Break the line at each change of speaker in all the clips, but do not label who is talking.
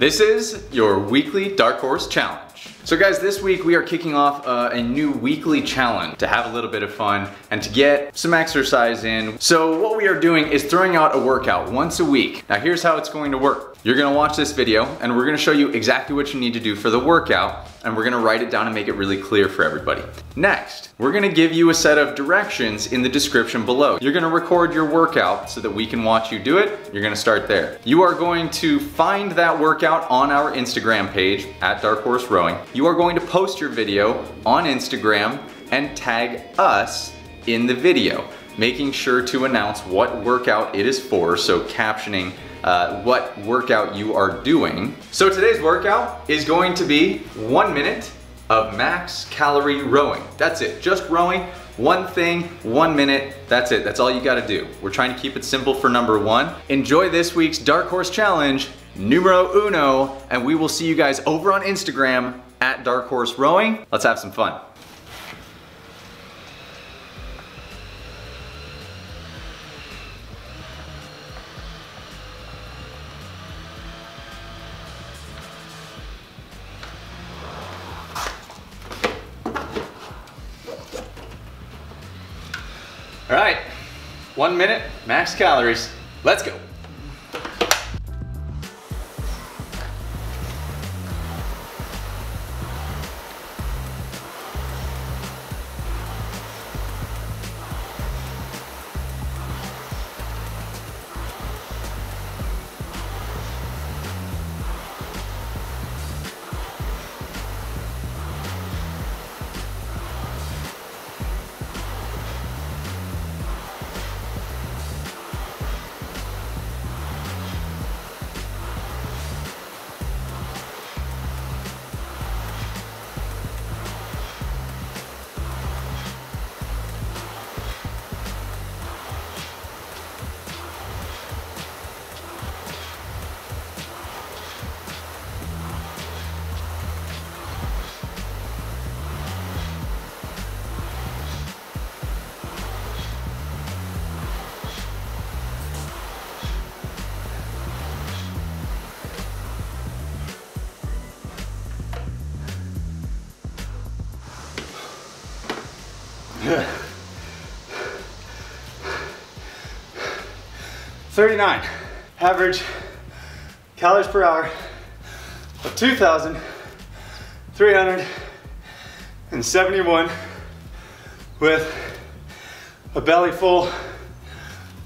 This is your weekly Dark Horse Challenge. So guys, this week we are kicking off uh, a new weekly challenge to have a little bit of fun and to get some exercise in. So what we are doing is throwing out a workout once a week. Now here's how it's going to work. You're gonna watch this video and we're gonna show you exactly what you need to do for the workout and we're gonna write it down and make it really clear for everybody. Next, we're gonna give you a set of directions in the description below. You're gonna record your workout so that we can watch you do it. You're gonna start there. You are going to find that workout on our Instagram page at Dark Horse Rowing. You are going to post your video on Instagram and tag us in the video, making sure to announce what workout it is for, so captioning uh, what workout you are doing. So today's workout is going to be one minute of max calorie rowing. That's it, just rowing, one thing, one minute, that's it. That's all you gotta do. We're trying to keep it simple for number one. Enjoy this week's Dark Horse Challenge, numero uno, and we will see you guys over on Instagram at Dark Horse Rowing. Let's have some fun. All right, one minute, max calories. Let's go. 39. Average calories per hour of 2,371 with a belly full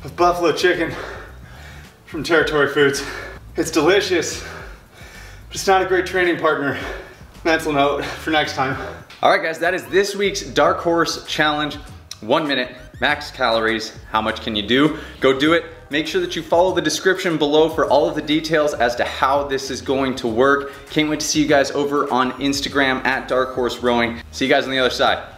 of buffalo chicken from Territory Foods. It's delicious, but it's not a great training partner. Mental note for next time. All right guys, that is this week's Dark Horse Challenge. One minute, max calories. How much can you do? Go do it. Make sure that you follow the description below for all of the details as to how this is going to work. Can't wait to see you guys over on Instagram at Dark Horse Rowing. See you guys on the other side.